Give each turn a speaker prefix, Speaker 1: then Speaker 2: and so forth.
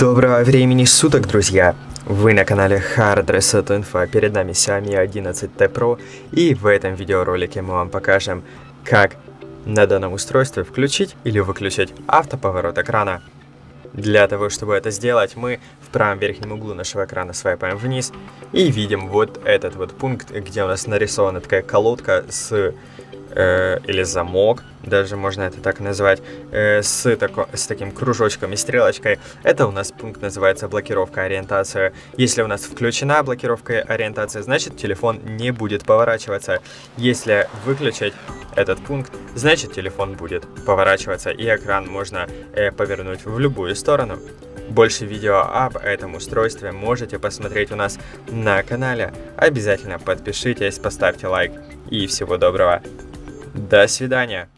Speaker 1: Доброго времени суток, друзья! Вы на канале Hard Reset Info, перед нами Xiaomi 11T Pro, и в этом видеоролике мы вам покажем, как на данном устройстве включить или выключить автоповорот экрана. Для того, чтобы это сделать, мы в правом верхнем углу нашего экрана свайпаем вниз и видим вот этот вот пункт, где у нас нарисована такая колодка с э, или замок, даже можно это так назвать, э, с, тако, с таким кружочком и стрелочкой. Это у нас пункт называется блокировка ориентации. Если у нас включена блокировка ориентации, значит телефон не будет поворачиваться. Если выключить этот пункт, значит телефон будет поворачиваться и экран можно э, повернуть в любую сторону. Больше видео об этом устройстве можете посмотреть у нас на канале. Обязательно подпишитесь, поставьте лайк и всего доброго. До свидания.